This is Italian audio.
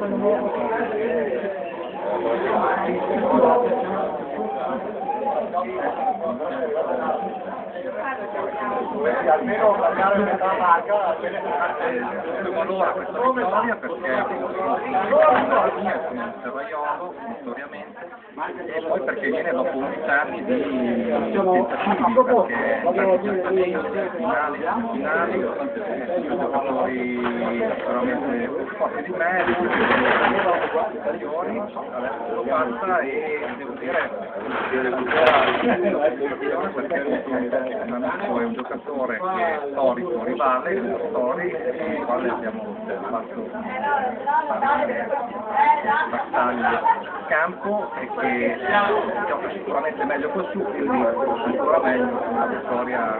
almeno la gara di metà marca Dobbiamo allora questa vittoria? perché con il Serraiolo, notoriamente, e poi perché viene dopo 11 anni di tentativi, perché tanti certamente, finali, finali, giocatori veramente più forti di me, superiori, adesso lo passa e devo dire perché un è un giocatore che è storico rivale, storico, con il quale abbiamo fatto battaglie in campo e che gioca sicuramente meglio col su, quindi ancora meglio una vittoria